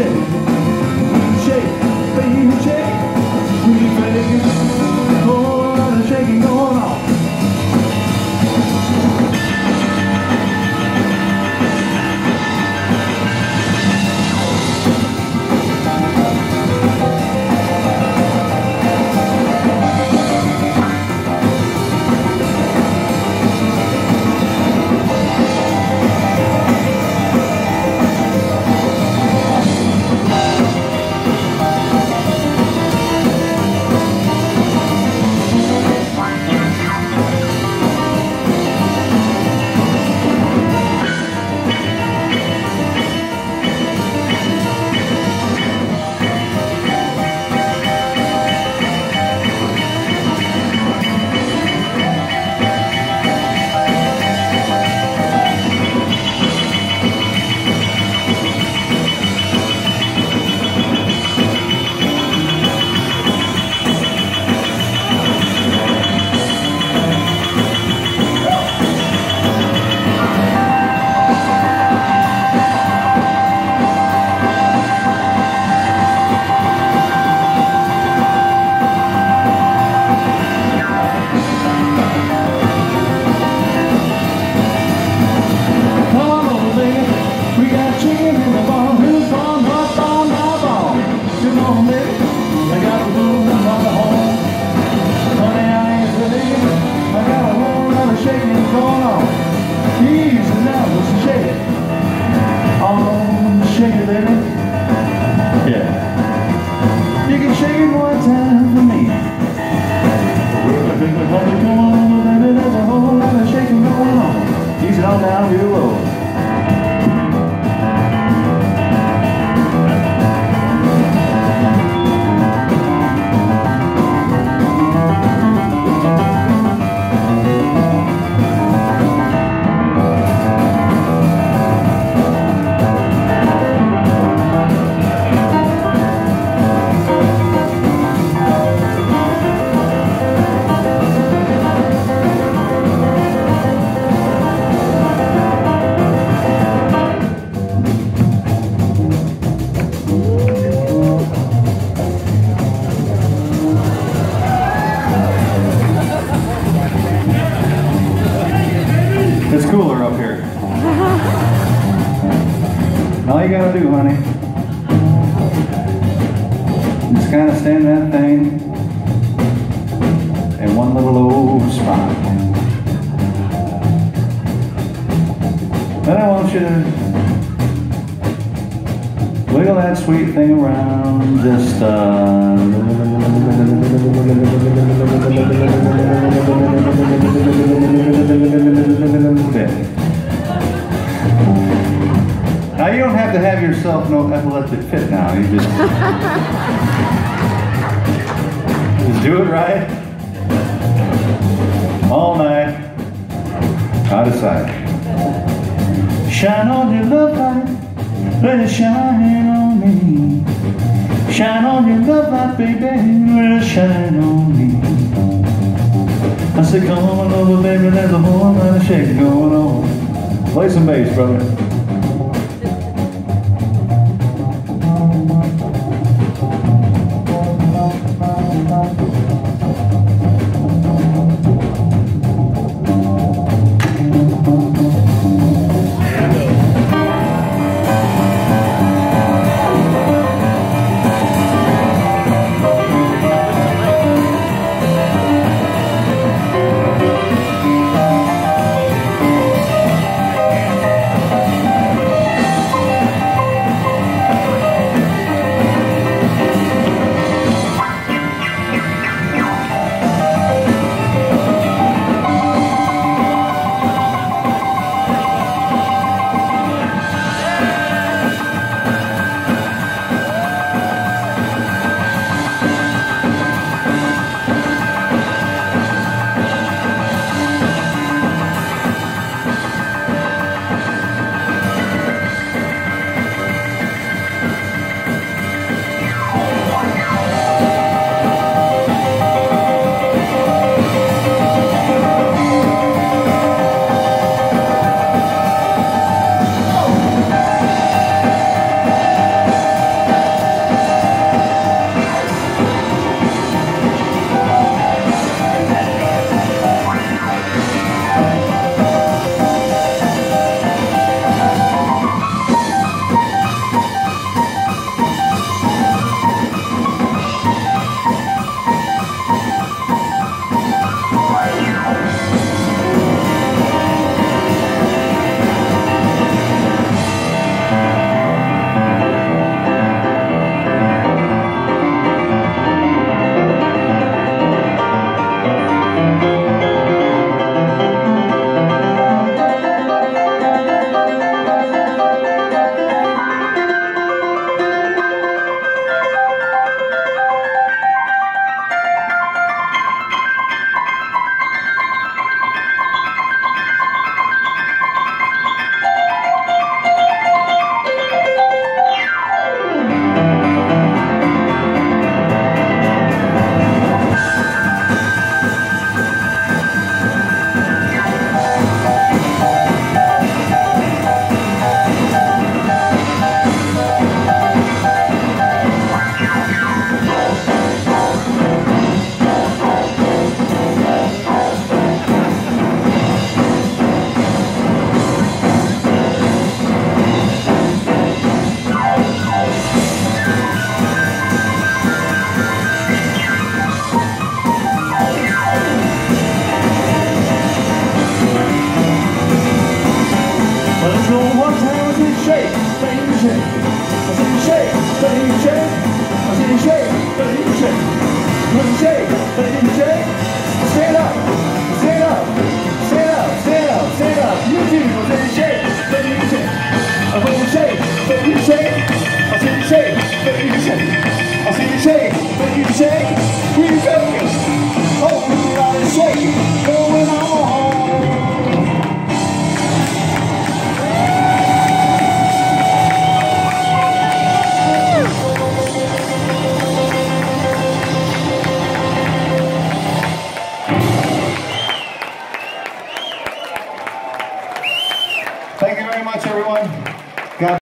Listen. That thing in one little old spot. Then I want you to wiggle that sweet thing around, just uh, do it right all night out of sight. Shine on your love light, let it shine on me. Shine on your love light, baby, let it shine on me. I said, come on over, baby, there's a whole lot of shake going on. Play some bass, brother. baby shake, baby shake. I see you shake, baby shake. I see you shake, baby shake. When you shake, baby shake. Stand up, stand up, stand up, stand up, stand up. You too. I see you shake, baby shake. I see you shake, baby shake. I see you shake, baby shake. I see you shake, baby shake.